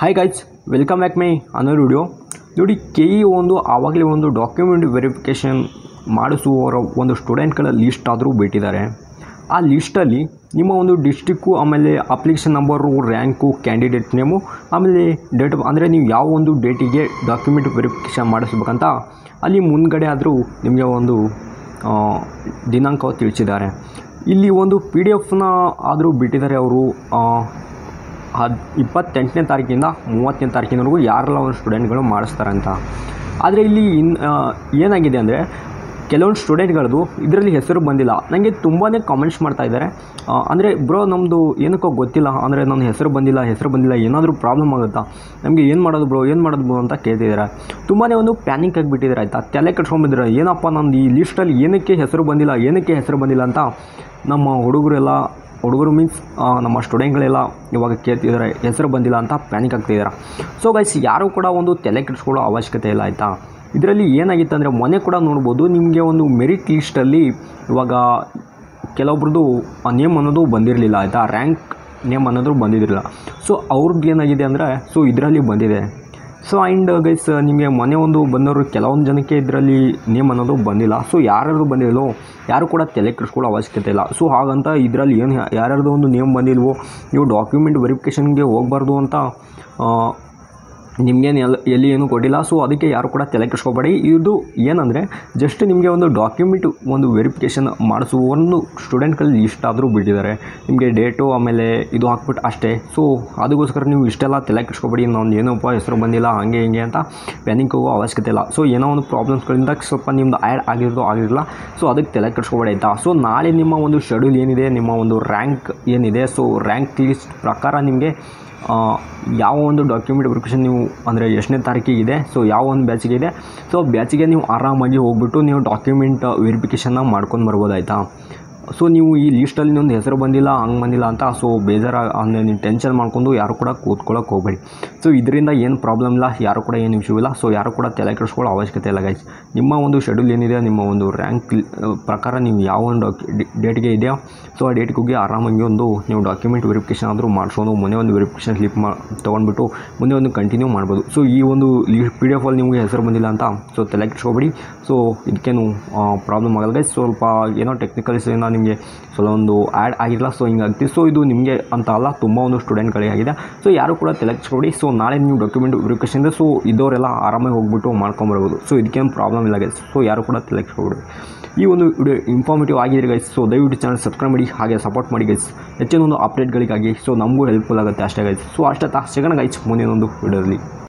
Hi guys welcome back ಮೈ ಅನ್ನೋ video ನೋಡಿ ಕೆ ಇ ಒಂದು ಆವಾಗಲೇ ಒಂದು ಡಾಕ್ಯುಮೆಂಟ್ ವೆರಿಫಿಕೇಷನ್ ಮಾಡಿಸುವವರ ಒಂದು ಸ್ಟೂಡೆಂಟ್ಗಳ ಲಿಸ್ಟ್ ಆದರೂ ಬಿಟ್ಟಿದ್ದಾರೆ. ಆ ಲಿಸ್ಟಲ್ಲಿ ನಿಮ್ಮ ಒಂದು ಡಿಸ್ಟಿಕ್ಕು ಆಮೇಲೆ application number rank candidate name ಆಮೇಲೆ ಡೇಟ್ ಅಂದರೆ ನೀವು ಯಾವ ಒಂದು ಡೇಟಿಗೆ ಡಾಕ್ಯುಮೆಂಟ್ ವೆರಿಫಿಕೇಷನ್ ಮಾಡಿಸ್ಬೇಕಂತ ಅಲ್ಲಿ ಮುಂದ್ಗಡೆ ಆದರೂ ನಿಮಗೆ ಒಂದು ದಿನಾಂಕ ತಿಳಿಸಿದ್ದಾರೆ. ಇಲ್ಲಿ ಒಂದು ಪಿ ಡಿ ಎಫ್ನ ಆದರೂ ಬಿಟ್ಟಿದ್ದಾರೆ ಅವರು ಹದ್, ಇಪ್ಪತ್ತೆಂಟನೇ ತಾರೀಕಿಂದ ಮೂವತ್ತನೇ ತಾರೀಕಿನವರೆಗೂ ಯಾರೆಲ್ಲ ಒಂದು ಸ್ಟೂಡೆಂಟ್ಗಳು ಮಾಡಿಸ್ತಾರಂತ. ಆದರೆ ಇಲ್ಲಿ ಇನ್ ಏನಾಗಿದೆ ಅಂದರೆ ಕೆಲವೊಂದು ಸ್ಟೂಡೆಂಟ್ಗಳದ್ದು ಇದರಲ್ಲಿ ಹೆಸರು ಬಂದಿಲ್ಲ. ನನಗೆ ತುಂಬಾ ಕಾಮೆಂಟ್ಸ್ ಮಾಡ್ತಾ ಇದ್ದಾರೆ ಅಂದರೆ ಬ್ರೋ ನಮ್ಮದು ಏನಕ್ಕೋ ಗೊತ್ತಿಲ್ಲ. ಅಂದರೆ ನನ್ನ ಹೆಸರು ಬಂದಿಲ್ಲ ಹೆಸರು ಬಂದಿಲ್ಲ, ಏನಾದರೂ ಪ್ರಾಬ್ಲಮ್ ಆಗುತ್ತಾ? ನಮಗೆ ಏನು ಮಾಡೋದು ಬ್ರೋ, ಏನು ಮಾಡೋದು ಬ್ರೋ ಅಂತ ಕೇಳ್ತಿದ್ದಾರೆ ತುಂಬಾ ಒಂದು ಪ್ಯಾನಿಕ್ ಆಗಿಬಿಟ್ಟಿದ್ದಾರೆ ಆಯಿತಾ? ತಲೆ ಕಟ್ಕೊಂಡ್ಬಿಟ್ಟಿದ್ದಾರೆ ಏನಪ್ಪ ನಂದು ಈ ಲಿಸ್ಟಲ್ಲಿ ಏನಕ್ಕೆ ಹೆಸರು ಬಂದಿಲ್ಲ, ಏನಕ್ಕೆ ಹೆಸರು ಬಂದಿಲ್ಲ ಅಂತ ನಮ್ಮ ಹುಡುಗರೆಲ್ಲ ಹುಡುಗರು ಮೀನ್ಸ್ ನಮ್ಮ ಸ್ಟೂಡೆಂಟ್ಗಳೆಲ್ಲ ಇವಾಗ ಕೇಳ್ತಿದ್ದಾರೆ, ಹೆಸರು ಬಂದಿಲ್ಲ ಅಂತ ಪ್ಯಾನಿಕ್ ಆಗ್ತಿದ್ದಾರೆ ಸೊ ಗೈಸ್ ಯಾರೂ ಕೂಡ ಒಂದು ತಲೆ ಕೆಡಿಸ್ಕೊಳ್ಳೋ ಅವಶ್ಯಕತೆ ಇಲ್ಲ ಆಯಿತಾ? ಇದರಲ್ಲಿ ಏನಾಗಿತ್ತು ಅಂದರೆ ಮೊನ್ನೆ ಕೂಡ ನೋಡ್ಬೋದು, ನಿಮಗೆ ಒಂದು ಮೆರಿಟ್ ಲಿಸ್ಟಲ್ಲಿ ಇವಾಗ ಕೆಲವೊಬ್ರದ್ದು ನೇಮ್ ಅನ್ನೋದು ಬಂದಿರಲಿಲ್ಲ ಆಯಿತಾ? ರ್ಯಾಂಕ್ ನೇಮ್ ಅನ್ನೋದು ಬಂದಿರಲಿಲ್ಲ ಸೊ ಅವ್ರದ್ದು ಏನಾಗಿದೆ ಅಂದರೆ ಸೊ ಇದರಲ್ಲಿ ಬಂದಿದೆ. ಸೊ ಆ್ಯಂಡ್ ಗೈಸ್ ನಿಮಗೆ ಮೊನ್ನೆ ಒಂದು ಬಂದವರು ಕೆಲವೊಂದು ಜನಕ್ಕೆ ಇದರಲ್ಲಿ ನೇಮ್ ಅನ್ನೋದು ಬಂದಿಲ್ಲ. ಸೊ ಯಾರ್ಯಾರು ಬಂದಿಲ್ಲೋ ಯಾರು ಕೂಡ ತಲೆ ಕೆಡಿಸ್ಕೊಳ್ಳೋ ಅವಶ್ಯಕತೆ ಇಲ್ಲ. ಸೊ ಹಾಗಂತ ಇದರಲ್ಲಿ ಏನು ಯಾರ್ಯಾರ್ದು ಒಂದು ನೇಮ್ ಬಂದಿಲ್ವೋ ನೀವು ಡಾಕ್ಯುಮೆಂಟ್ ವೆರಿಫಿಕೇಷನ್ಗೆ ಹೋಗಬಾರ್ದು ಅಂತ ನಿಮಗೇನು ಎಲ್ಲ ಎಲ್ಲಿ ಏನೂ ಕೊಟ್ಟಿಲ್ಲ ಸೊ ಅದಕ್ಕೆ ಯಾರು ಕೂಡ ತಲೆ ಕೆಡಿಸ್ಕೋಬೇಡಿ. ಇದು ಏನಂದರೆ ಜಸ್ಟ್ ನಿಮಗೆ ಒಂದು ಡಾಕ್ಯುಮೆಂಟ್ ಒಂದು ವೆರಿಫಿಕೇಷನ್ ಮಾಡಿಸುವ ಒಂದು ಸ್ಟೂಡೆಂಟ್ಗಳಲ್ಲಿ ಇಷ್ಟಾದರೂ ಬಿಟ್ಟಿದ್ದಾರೆ. ನಿಮಗೆ ಡೇಟು ಆಮೇಲೆ ಇದು ಹಾಕ್ಬಿಟ್ಟು ಅಷ್ಟೇ. ಸೊ ಅದಕ್ಕೋಸ್ಕರ ನೀವು ಇಷ್ಟೆಲ್ಲ ತಲೆ ಕೆಡಿಸ್ಕೋಬೇಡಿ ನಾನು ಏನಪ್ಪ ಹೆಸರು ಬಂದಿಲ್ಲ, ಹಂಗೆ ಹಿಂಗೆ ಅಂತ ಪ್ಯಾನಿಕ್ ಹೋಗೋ ಅವಶ್ಯಕತೆ ಇಲ್ಲ. ಸೊ ಏನೋ ಒಂದು ಪ್ರಾಬ್ಲಮ್ಸ್ಗಳಿಂದ ಸ್ವಲ್ಪ ನಿಮ್ಮದು ಆ್ಯಡ್ ಆಗಿರೋದು ಆಗಿರಲಿಲ್ಲ. ಸೊ ಅದಕ್ಕೆ ತಲೆ ಕೆಡಿಸ್ಕೋಬೇಡಿ ಆಯಿತಾ? ಸೊ ನಾಳೆ ನಿಮ್ಮ ಒಂದು ಶೆಡ್ಯೂಲ್ ಏನಿದೆ, ನಿಮ್ಮ ಒಂದು ರ್ಯಾಂಕ್ ಏನಿದೆ ಸೊ ರ್ಯಾಂಕ್ ಲಿಸ್ಟ್ ಪ್ರಕಾರ ನಿಮಗೆ ಯಾವ ಒಂದು ಡಾಕ್ಯುಮೆಂಟ್ ವೆರಿಫಿಕೇಷನ್ ನೀವು, ಅಂದರೆ ಎಷ್ಟನೇ ತಾರೀಕಿಗೆ ಇದೆ ಸೊ ಯಾವ ಒಂದು ಬ್ಯಾಚಿಗೆ ಇದೆ ಸೊ ಬ್ಯಾಚಿಗೆ ನೀವು ಆರಾಮಾಗಿ ಹೋಗ್ಬಿಟ್ಟು ನೀವು ಡಾಕ್ಯುಮೆಂಟ್ ವೆರಿಫಿಕೇಷನ್ನ ಮಾಡ್ಕೊಂಡು ಬರ್ಬೋದು ಆಯಿತಾ ಸೊ ನೀವು ಈ ಲೀಸ್ಟಲ್ಲಿ ಒಂದು ಹೆಸರು ಬಂದಿಲ್ಲ, ಹಂಗೆ ಬಂದಿಲ್ಲ ಅಂತ ಸೊ ಬೇಜಾರ ನೀವು ಟೆನ್ಷನ್ ಮಾಡ್ಕೊಂಡು ಯಾರು ಕೂಡ ಕೂತ್ಕೊಳ್ಳೋಕೆ ಹೋಗಬೇಡಿ. ಸೊ ಇದರಿಂದ ಏನು ಪ್ರಾಬ್ಲಮ್ ಇಲ್ಲ, ಯಾರು ಕೂಡ ಏನು ಇಶ್ಯೂ ಇಲ್ಲ ಸೊ ಯಾರು ಕೂಡ ತಲೆ ಕೆಡಿಸ್ಕೊಳ್ಳೋ ಅವಶ್ಯಕತೆ ಇಲ್ಲ ಗೈಸ್ ನಿಮ್ಮ ಒಂದು ಶೆಡ್ಯೂಲ್ ಏನಿದೆ, ನಿಮ್ಮ ಒಂದು ರ್ಯಾಂಕ್ ಪ್ರಕಾರ ನೀವು ಯಾವ ಒಂದು ಡೇಟ್ಗೆ ಇದೆಯೋ ಸೊ ಆ ಡೇಟ್ಗೆ ಹೋಗಿ ಆರಾಮಾಗಿ ಒಂದು ನೀವು ಡಾಕ್ಯುಮೆಂಟ್ ವೆರಿಫಿಕೇಷನ್ ಆದರೂ ಮಾಡಿಸ್ಕೊಂಡು ಮೊನ್ನೆ ಒಂದು ವೆರಿಫಿಕೇಷನ್ ಸ್ಲಿಪ್ ಮಾ, ತೊಗೊಂಡ್ಬಿಟ್ಟು ಮುಂದೆ ಒಂದು ಕಂಟಿನ್ಯೂ ಮಾಡ್ಬೋದು. ಸೊ ಈ ಒಂದು ಪಿ ಡಿ ಎಫಲ್ಲಿ ನಿಮಗೆ ಹೆಸರು ಬಂದಿಲ್ಲ ಅಂತ ಸೊ ತಲೆ ಕೆಡಿಸ್ಕೋಬೇಡಿ. ಸೊ ಇದಕ್ಕೇನು ಪ್ರಾಬ್ಲಮ್ ಆಗಲ್ಲ ಗೈಸ್ ಸ್ವಲ್ಪ ಏನೋ ಟೆಕ್ನಿಕಲ್ಸಿಂದ ನಿಮಗೆ ಒಂದು ಆ್ಯಡ್ ಆಗಿರಲ್ಲ ಸೊ ಹಿಂಗಾಗ್ತಿ. ಸೊ ಇದು ನಿಮಗೆ ಅಂತ ಅಲ್ಲ ತುಂಬ ಒಂದು ಸ್ಟೂಡೆಂಟ್ಗಳಿಗೆ ಆಗಿದೆ ಸೊ ಯಾರು ಕೂಡ ತಲೆ ಕೆಡಿಸ್ಕೊಬೇಡಿ ಸೊ ನಾಳೆ ನೀವು ಡಾಕ್ಯುಮೆಂಟ್ ವೆರಿಫಿಕೇಷನ್ ಸೊ ಇದವರೆಲ್ಲ ಆರಾಮಾಗಿ ಹೋಗ್ಬಿಟ್ಟು ಮಾಡ್ಕೊಂಬರ್ಬೋದು ಸೊ ಇದಕ್ಕೇನು ಪ್ರಾಬ್ಲಮ್ ಇಲ್ಲ ಗೈಸ್ ಸೊ ಯಾರು ಕೂಡ ತಲೆ ಕೆಡಿಸ್ಕೊಬೇಡಿ ಈ ಒಂದು ವಿಡಿಯೋ ಇನ್ಫಾರ್ಮೇಟಿವ್ ಆಗಿದೆ ಗೈಸ್ ಸೊ ದಯವಿಟ್ಟು ಚಾನಲ್ ಸಬ್ಸ್ಕ್ರೈಬ್ ಮಾಡಿ, ಹಾಗೆ ಸಪೋರ್ಟ್ ಮಾಡಿ ಗೈಸ್ ಹೆಚ್ಚಿನ ಒಂದು ಅಪ್ಡೇಟ್ಗಳಿಗಾಗಿ ಸೊ ನಮಗೂ ಹೆಲ್ಪ್ಫುಲ್ ಆಗುತ್ತೆ ಅಷ್ಟೇ ಗೈಸ್ ಸೊ ಅಷ್ಟೇ ಸಿಗೋಣ ಗೈಸ್ ಮುಂದಿನ ಒಂದು ವಿಡಿಯೋದಲ್ಲಿ